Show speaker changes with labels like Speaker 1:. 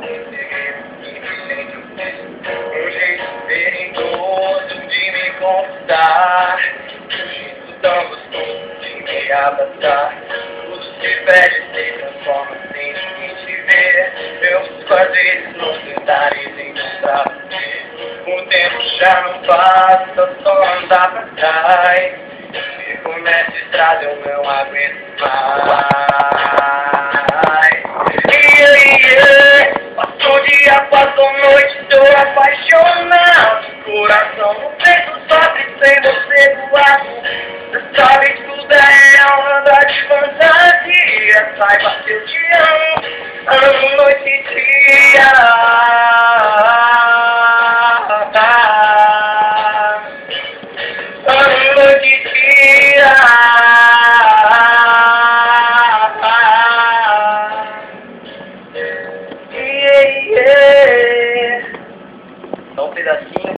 Speaker 1: peguei e me sente um jeito perigoso de me conquistar, um jeito tão gostoso de me abraçar. Tudo se perde, se transforma sem ninguém te ver. Meus prazeres não tentares encontrar você. O tempo já não passa, só andar pra trás. Fico nessa estrada, eu não aguento mais. Yeah, yeah. Passou dia, passou noite, tô apaixonado. Coração no peito, sofre sem você lado. Você sabe tudo é real, nada de fantasia. Saiba que eu te amo, amo noite e dia. Amo e dia. 对的